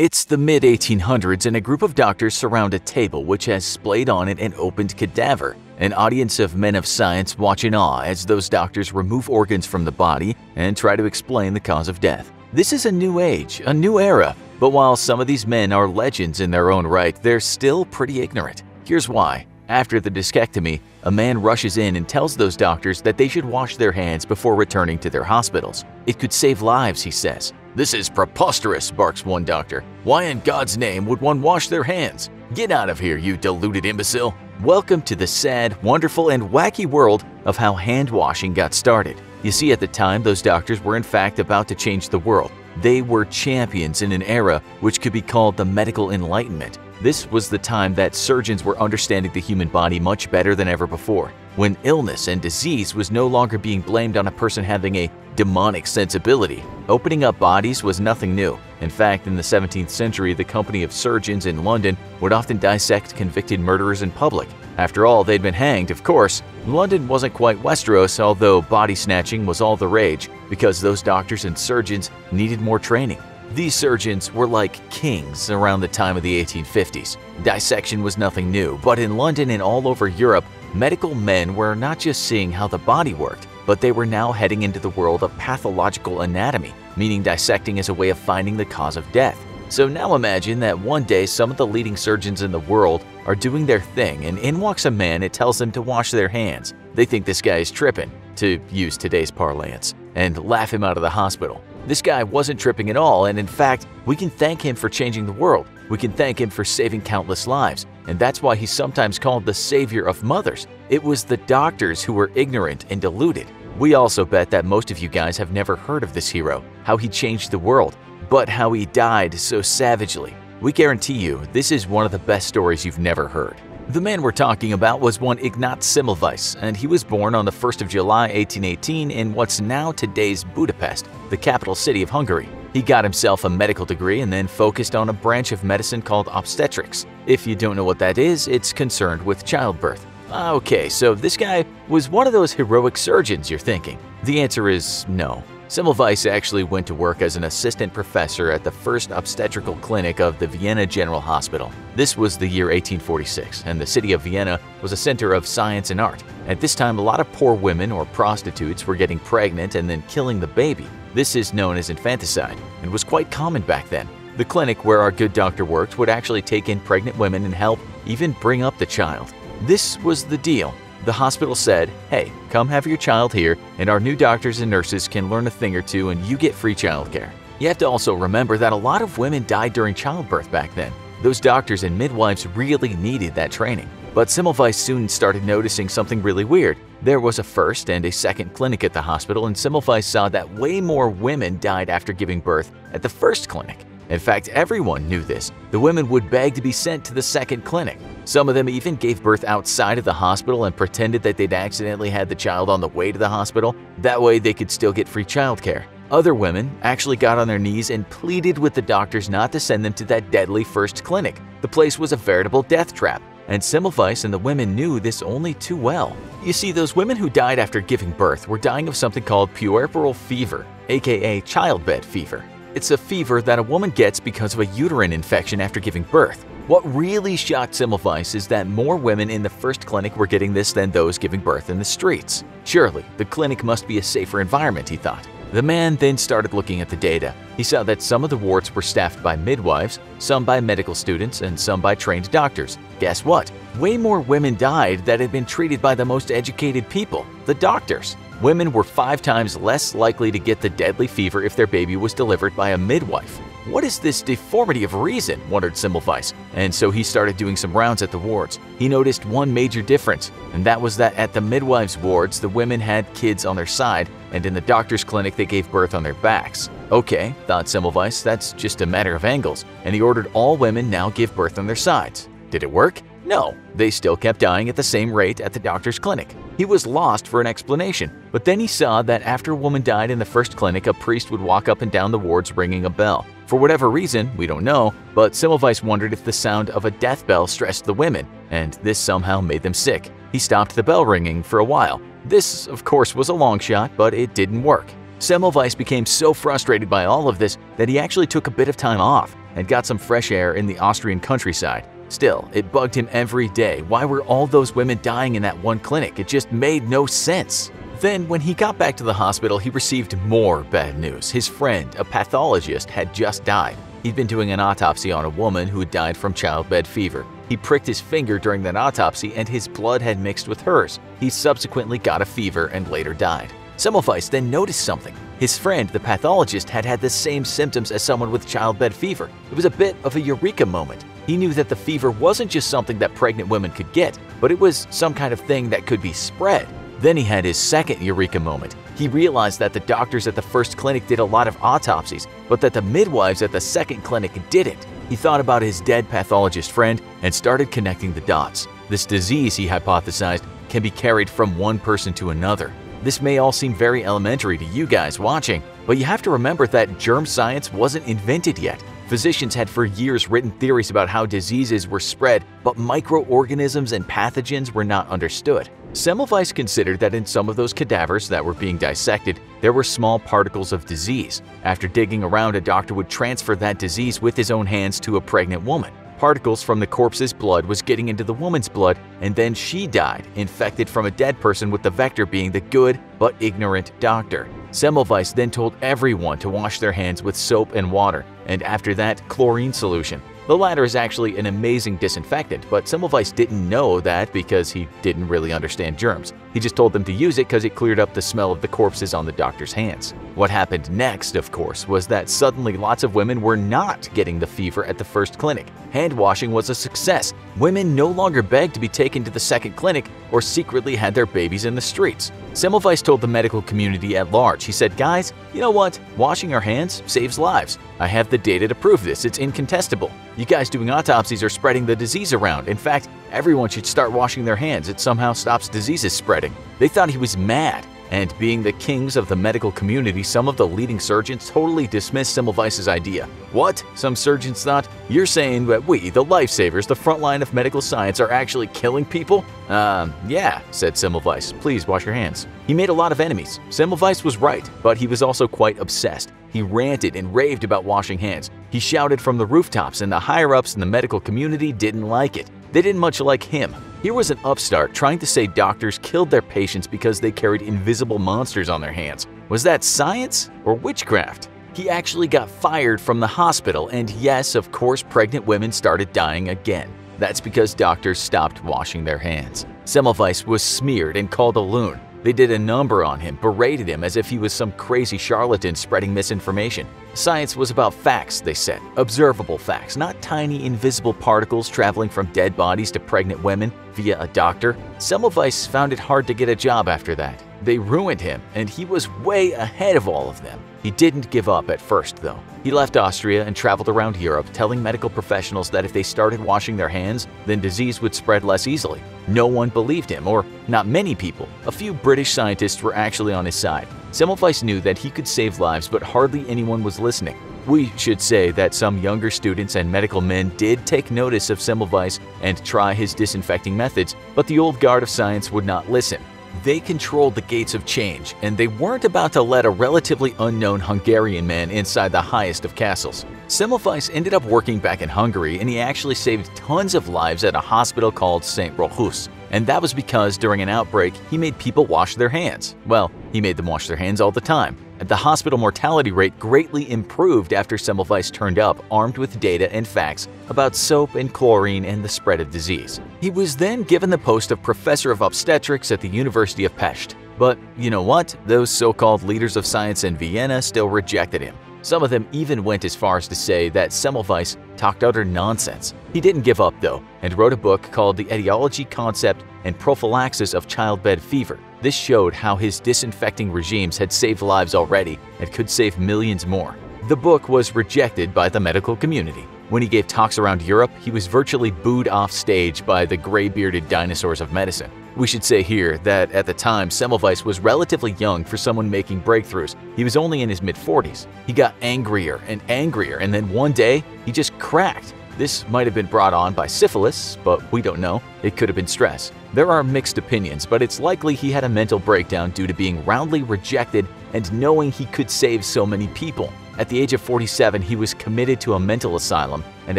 It's the mid 1800s, and a group of doctors surround a table which has splayed on it an opened cadaver. An audience of men of science watch in awe as those doctors remove organs from the body and try to explain the cause of death. This is a new age, a new era, but while some of these men are legends in their own right, they're still pretty ignorant. Here's why. After the discectomy, a man rushes in and tells those doctors that they should wash their hands before returning to their hospitals. It could save lives, he says. This is preposterous, barks one doctor. Why in God's name would one wash their hands? Get out of here, you deluded imbecile. Welcome to the sad, wonderful, and wacky world of how hand washing got started. You see, at the time, those doctors were in fact about to change the world. They were champions in an era which could be called the medical enlightenment. This was the time that surgeons were understanding the human body much better than ever before, when illness and disease was no longer being blamed on a person having a demonic sensibility. Opening up bodies was nothing new. In fact, in the 17th century, the company of surgeons in London would often dissect convicted murderers in public. After all, they'd been hanged, of course. London wasn't quite Westeros, although body snatching was all the rage, because those doctors and surgeons needed more training. These surgeons were like kings around the time of the 1850s. Dissection was nothing new, but in London and all over Europe, medical men were not just seeing how the body worked, but they were now heading into the world of pathological anatomy, meaning dissecting as a way of finding the cause of death. So now imagine that one day some of the leading surgeons in the world are doing their thing and in walks a man it tells them to wash their hands. They think this guy is tripping, to use today's parlance, and laugh him out of the hospital. This guy wasn't tripping at all, and in fact, we can thank him for changing the world. We can thank him for saving countless lives, and that's why he's sometimes called the savior of mothers. It was the doctors who were ignorant and deluded. We also bet that most of you guys have never heard of this hero, how he changed the world, but how he died so savagely. We guarantee you, this is one of the best stories you've never heard. The man we're talking about was one Ignaz Semmelweis, and he was born on the 1st of July 1818 in what's now today's Budapest, the capital city of Hungary. He got himself a medical degree and then focused on a branch of medicine called obstetrics. If you don't know what that is, it's concerned with childbirth. Ah, okay, so this guy was one of those heroic surgeons you're thinking. The answer is no. Semmelweis actually went to work as an assistant professor at the first obstetrical clinic of the Vienna General Hospital. This was the year 1846, and the city of Vienna was a center of science and art. At this time, a lot of poor women or prostitutes were getting pregnant and then killing the baby. This is known as infanticide and was quite common back then. The clinic where our good doctor worked would actually take in pregnant women and help even bring up the child. This was the deal. The hospital said, hey, come have your child here, and our new doctors and nurses can learn a thing or two and you get free childcare. You have to also remember that a lot of women died during childbirth back then. Those doctors and midwives really needed that training. But Semmelweis soon started noticing something really weird. There was a first and a second clinic at the hospital, and Semmelweis saw that way more women died after giving birth at the first clinic. In fact, everyone knew this. The women would beg to be sent to the second clinic. Some of them even gave birth outside of the hospital and pretended that they'd accidentally had the child on the way to the hospital. That way they could still get free childcare. Other women actually got on their knees and pleaded with the doctors not to send them to that deadly first clinic. The place was a veritable death trap, and Semmelweis and the women knew this only too well. You see, those women who died after giving birth were dying of something called puerperal fever, aka childbed fever. It's a fever that a woman gets because of a uterine infection after giving birth. What really shocked Semmelweis is that more women in the first clinic were getting this than those giving birth in the streets. Surely, the clinic must be a safer environment, he thought. The man then started looking at the data. He saw that some of the wards were staffed by midwives, some by medical students, and some by trained doctors. Guess what? Way more women died that had been treated by the most educated people, the doctors women were five times less likely to get the deadly fever if their baby was delivered by a midwife. What is this deformity of reason? wondered Semmelweis, and so he started doing some rounds at the wards. He noticed one major difference, and that was that at the midwives' wards, the women had kids on their side, and in the doctor's clinic, they gave birth on their backs. Okay, thought Semmelweis, that's just a matter of angles, and he ordered all women now give birth on their sides. Did it work? No, they still kept dying at the same rate at the doctor's clinic. He was lost for an explanation, but then he saw that after a woman died in the first clinic, a priest would walk up and down the wards ringing a bell. For whatever reason, we don't know, but Semmelweis wondered if the sound of a death bell stressed the women, and this somehow made them sick. He stopped the bell ringing for a while. This, of course, was a long shot, but it didn't work. Semmelweis became so frustrated by all of this that he actually took a bit of time off. and got some fresh air in the Austrian countryside. Still, it bugged him every day. Why were all those women dying in that one clinic? It just made no sense. Then, when he got back to the hospital, he received more bad news. His friend, a pathologist, had just died. He'd been doing an autopsy on a woman who had died from childbed fever. He pricked his finger during that autopsy and his blood had mixed with hers. He subsequently got a fever and later died. Semmelweis then noticed something. His friend, the pathologist, had had the same symptoms as someone with childbed fever. It was a bit of a eureka moment. He knew that the fever wasn't just something that pregnant women could get, but it was some kind of thing that could be spread. Then he had his second eureka moment. He realized that the doctors at the first clinic did a lot of autopsies, but that the midwives at the second clinic didn't. He thought about his dead pathologist friend and started connecting the dots. This disease, he hypothesized, can be carried from one person to another. This may all seem very elementary to you guys watching, but you have to remember that germ science wasn't invented yet. Physicians had for years written theories about how diseases were spread, but microorganisms and pathogens were not understood. Semmelweis considered that in some of those cadavers that were being dissected, there were small particles of disease. After digging around, a doctor would transfer that disease with his own hands to a pregnant woman. Particles from the corpse's blood was getting into the woman's blood, and then she died, infected from a dead person with the vector being the good but ignorant doctor. Semmelweis then told everyone to wash their hands with soap and water, and after that, chlorine solution. The latter is actually an amazing disinfectant, but Semmelweis didn't know that because he didn't really understand germs. He just told them to use it because it cleared up the smell of the corpses on the doctor's hands. What happened next, of course, was that suddenly lots of women were not getting the fever at the first clinic. Hand washing was a success. Women no longer begged to be taken to the second clinic or secretly had their babies in the streets. Semmelweis told the medical community at large, he said, guys, you know what? Washing our hands saves lives. I have the data to prove this, it's incontestable. You guys doing autopsies are spreading the disease around. In fact, everyone should start washing their hands. It somehow stops diseases spreading. They thought he was mad. And being the kings of the medical community, some of the leading surgeons totally dismissed Semmelweis's idea. What? Some surgeons thought? You're saying that we, the lifesavers, the front line of medical science, are actually killing people? Um, yeah, said Semmelweis. Please wash your hands. He made a lot of enemies. Semmelweis was right, but he was also quite obsessed. He ranted and raved about washing hands. He shouted from the rooftops and the higher-ups in the medical community didn't like it. They didn't much like him. Here was an upstart trying to say doctors killed their patients because they carried invisible monsters on their hands. Was that science or witchcraft? He actually got fired from the hospital, and yes, of course, pregnant women started dying again. That's because doctors stopped washing their hands. Semmelweis was smeared and called a loon. They did a number on him, berated him as if he was some crazy charlatan spreading misinformation. Science was about facts, they said, observable facts, not tiny invisible particles traveling from dead bodies to pregnant women via a doctor. Semmelweis found it hard to get a job after that. They ruined him, and he was way ahead of all of them. He didn't give up at first, though. He left Austria and traveled around Europe, telling medical professionals that if they started washing their hands, then disease would spread less easily. No one believed him, or not many people. A few British scientists were actually on his side. Semmelweis knew that he could save lives, but hardly anyone was listening. We should say that some younger students and medical men did take notice of Semmelweis and try his disinfecting methods, but the old guard of science would not listen. They controlled the gates of change, and they weren't about to let a relatively unknown Hungarian man inside the highest of castles. Semmelweis ended up working back in Hungary, and he actually saved tons of lives at a hospital called St. Rochus. And that was because during an outbreak, he made people wash their hands. Well, he made them wash their hands all the time. And the hospital mortality rate greatly improved after Semmelweis turned up armed with data and facts about soap and chlorine and the spread of disease. He was then given the post of professor of obstetrics at the University of Pest. But you know what? Those so-called leaders of science in Vienna still rejected him. Some of them even went as far as to say that Semmelweis talked utter nonsense. He didn't give up though, and wrote a book called The Etiology, Concept, and Prophylaxis of Childbed Fever. This showed how his disinfecting regimes had saved lives already and could save millions more. The book was rejected by the medical community. When he gave talks around Europe, he was virtually booed off stage by the gray-bearded dinosaurs of medicine. We should say here that at the time, Semmelweis was relatively young for someone making breakthroughs. He was only in his mid-40s. He got angrier and angrier, and then one day, he just cracked. This might have been brought on by syphilis, but we don't know. It could have been stress. There are mixed opinions, but it's likely he had a mental breakdown due to being roundly rejected and knowing he could save so many people. At the age of 47, he was committed to a mental asylum and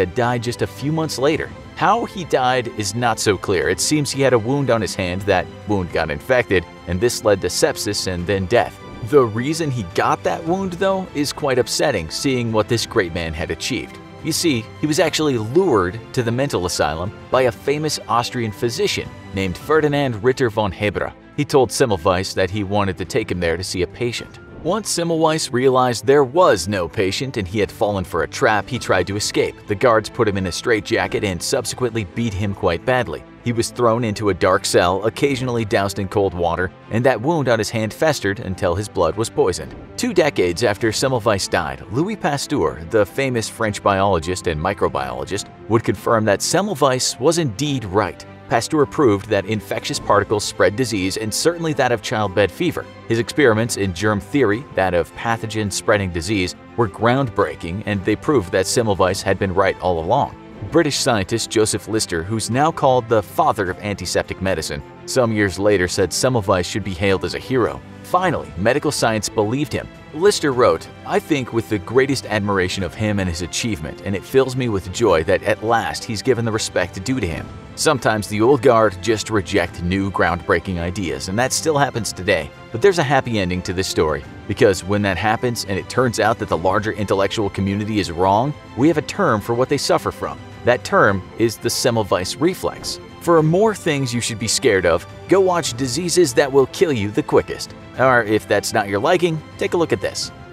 had died just a few months later. How he died is not so clear. It seems he had a wound on his hand, that wound got infected, and this led to sepsis and then death. The reason he got that wound, though, is quite upsetting, seeing what this great man had achieved. You see, he was actually lured to the mental asylum by a famous Austrian physician named Ferdinand Ritter von Hebra. He told Semmelweis that he wanted to take him there to see a patient. Once Semmelweis realized there was no patient and he had fallen for a trap, he tried to escape. The guards put him in a straitjacket and subsequently beat him quite badly. He was thrown into a dark cell, occasionally doused in cold water, and that wound on his hand festered until his blood was poisoned. Two decades after Semmelweis died, Louis Pasteur, the famous French biologist and microbiologist, would confirm that Semmelweis was indeed right. Pasteur proved that infectious particles spread disease and certainly that of childbed fever. His experiments in germ theory, that of pathogens spreading disease, were groundbreaking and they proved that Semmelweis had been right all along. British scientist Joseph Lister, who's now called the father of antiseptic medicine, some years later said Semmelweis should be hailed as a hero. Finally, medical science believed him. Lister wrote, I think with the greatest admiration of him and his achievement, and it fills me with joy that at last he's given the respect due to him. Sometimes the old guard just reject new groundbreaking ideas, and that still happens today. But there's a happy ending to this story, because when that happens and it turns out that the larger intellectual community is wrong, we have a term for what they suffer from. That term is the Semmelweis reflex. For more things you should be scared of, go watch Diseases That Will Kill You the Quickest. Or if that's not your liking, take a look at this.